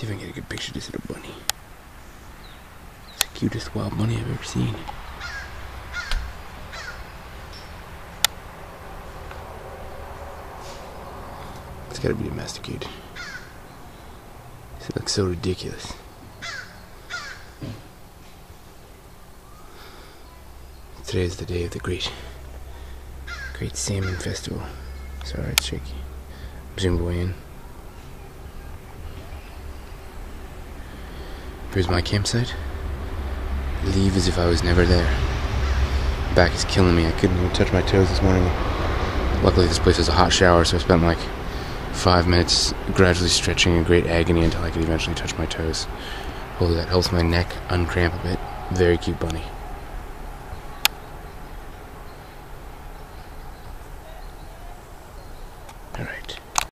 See if I can get a good picture of this little bunny. It's the cutest wild bunny I've ever seen. It's gotta be domesticated. It looks so ridiculous. Today is the day of the great, great salmon festival. Sorry, it's shaky. Zoomed way in. Here's my campsite. Leave as if I was never there. Back is killing me. I couldn't even touch my toes this morning. Luckily, this place has a hot shower, so I spent like five minutes gradually stretching in great agony until I could eventually touch my toes. Hopefully, that helps my neck uncramp a bit. Very cute bunny.